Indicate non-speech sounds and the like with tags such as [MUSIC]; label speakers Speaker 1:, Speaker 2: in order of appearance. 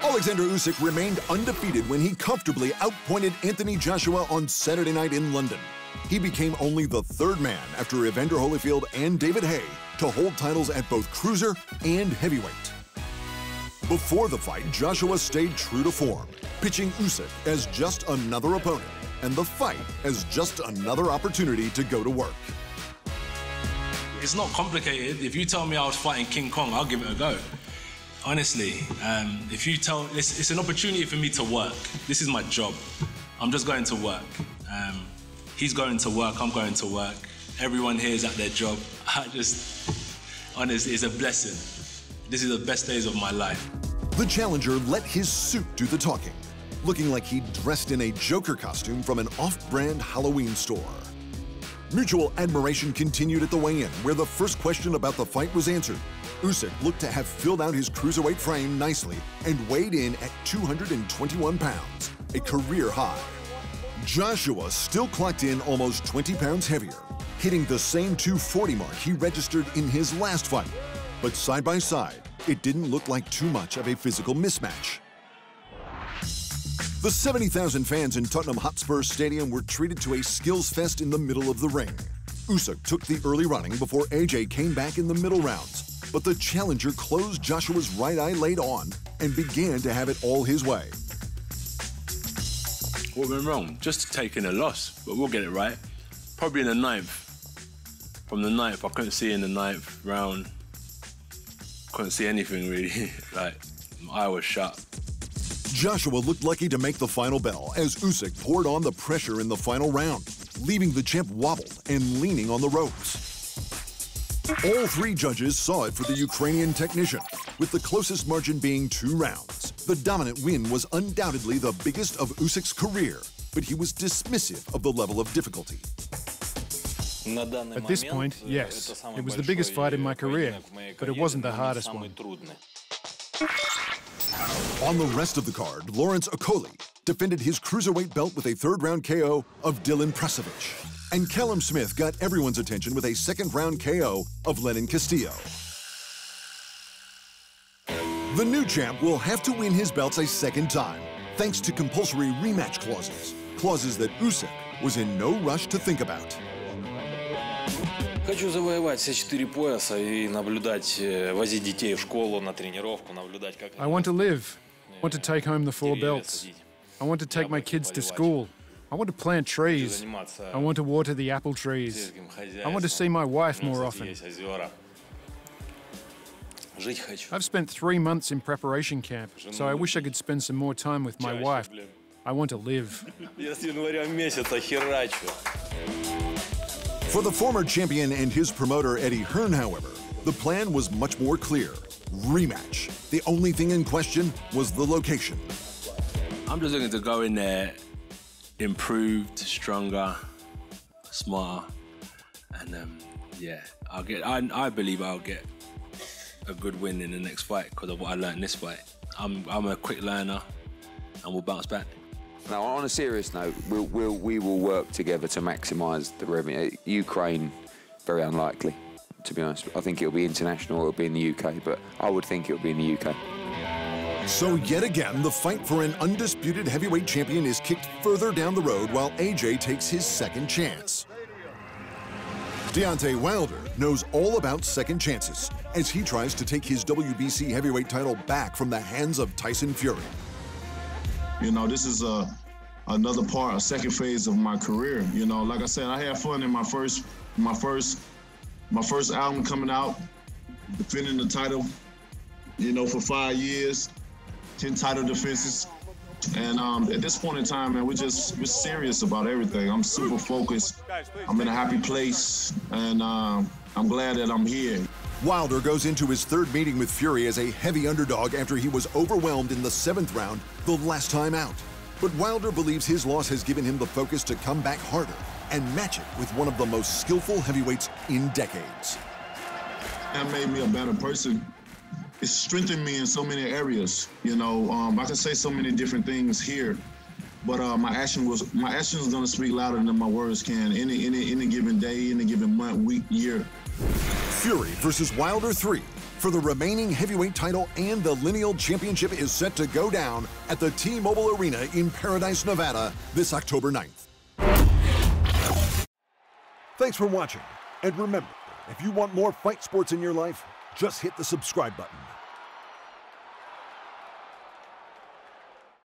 Speaker 1: Oleksandr Usyk remained undefeated when he comfortably outpointed Anthony Joshua on Saturday night in London. He became only the third man after Evander Holyfield and David Haye to hold titles at both cruiser and heavyweight. Before the fight, Joshua stayed true to form, pitching Usyk as just another opponent and the fight as just another opportunity to go to work.
Speaker 2: It's not complicated. If you tell me I was fighting King Kong, I'll give it a go. Honestly, um, if you tell, it's, it's, an opportunity for me to work. This is my job. I'm just going to work. Um, he's going to work. I'm going to work. Everyone here is at their job. [LAUGHS] I just, honestly, it's a blessing. This is the best days of my life.
Speaker 1: The challenger let his suit do the talking, looking like he dressed in a Joker costume from an off-brand Halloween store. Mutual admiration continued at the weigh-in, where the first question about the fight was answered. Usyk looked to have filled out his cruiserweight frame nicely and weighed in at 221 pounds, a career high. Joshua still clocked in almost 20 pounds heavier, hitting the same 240 mark he registered in his last fight. But side by side, it didn't look like too much of a physical mismatch. The 70,000 fans in Tottenham Hotspur Stadium were treated to a skills fest in the middle of the ring. Usyk took the early running before AJ came back in the middle rounds, but the challenger closed Joshua's right eye late on and began to have it all his way.
Speaker 3: What went wrong? Just taking a loss, but we'll get it right. Probably in the ninth. From the ninth, I couldn't see in the ninth round. Couldn't see anything really. [LAUGHS] like, I was shut.
Speaker 1: Joshua looked lucky to make the final bell as Usyk poured on the pressure in the final round, leaving the champ wobbled and leaning on the ropes. All three judges saw it for the Ukrainian technician, with the closest margin being two rounds. The dominant win was undoubtedly the biggest of Usyk's career, but he was dismissive of the level of difficulty.
Speaker 4: At this point, yes, it was the biggest fight in my career, but it wasn't the hardest one.
Speaker 1: On the rest of the card, Lawrence Okolie defended his cruiserweight belt with a third round KO of Dilan Prasovic. And Callum Smith got everyone's attention with a second round KO of Lenin Castillo. The new champ will have to win his belts a second time, thanks to compulsory rematch clauses, clauses that Usyk was in no rush to think about.
Speaker 5: Хочу завоевать все четыре пояса и наблюдать, э, возить детей в школу, на тренировку, наблюдать, как...
Speaker 4: I want to live I want to take home the four belts. I want to take my kids to school. I want to plant trees. I want to water the apple trees. I want to see my wife more often. I've spent three months in preparation camp, so I wish I could spend some more time with my wife. I want to live. [LAUGHS]
Speaker 1: For the former champion and his promoter Eddie Hearn, however, the plan was much more clear. Rematch. The only thing in question was the location.
Speaker 3: I'm just looking to go in there improved, stronger, smarter, and um, yeah, I'll get. I, I believe I'll get a good win in the next fight because of what I learned in this fight. I'm I'm a quick learner, and we'll bounce back.
Speaker 6: Now, on a serious note, we'll, we'll, we will work together to maximise the revenue. Ukraine, very unlikely, to be honest. I think it'll be international, it'll be in the UK, but I would think it'll be in the UK.
Speaker 1: So, yet again, the fight for an undisputed heavyweight champion is kicked further down the road while AJ takes his second chance. Deontay Wilder knows all about second chances as he tries to take his WBC heavyweight title back from the hands of Tyson Fury.
Speaker 7: You know, this is a another part, a second phase of my career. You know, like I said, I had fun in my first, my first, my first album coming out, defending the title. You know, for five years, ten title defenses, and um, at this point in time, man, we're just we're serious about everything. I'm super focused. I'm in a happy place, and uh, I'm glad that I'm here.
Speaker 1: Wilder goes into his third meeting with Fury as a heavy underdog after he was overwhelmed in the seventh round the last time out. But Wilder believes his loss has given him the focus to come back harder and match it with one of the most skillful heavyweights in decades.
Speaker 7: That made me a better person. It strengthened me in so many areas. You know, um, I can say so many different things here, but uh, my action was my action is going to speak louder than my words can. Any any any given day, any given month, week, year.
Speaker 1: Fury versus Wilder 3 for the remaining heavyweight title and the Lineal Championship is set to go down at the T-Mobile Arena in Paradise, Nevada this October 9th.
Speaker 8: Thanks for watching. And remember, if you want more fight sports in your life, just hit the subscribe button.